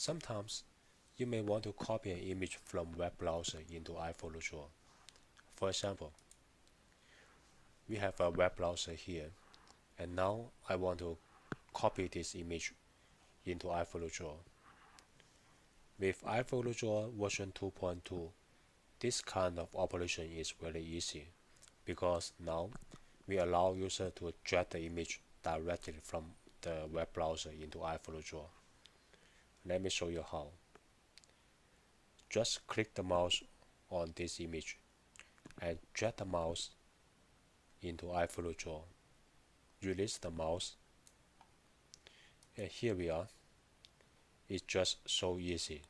Sometimes you may want to copy an image from web browser into iPhotodraw. For example, we have a web browser here and now I want to copy this image into iPhotodraw. With iPhotodraw version 2.2, this kind of operation is very easy because now we allow user to drag the image directly from the web browser into iPhotodraw. Let me show you how. Just click the mouse on this image and drag the mouse into iPhotodraw. Release the mouse and here we are. It's just so easy.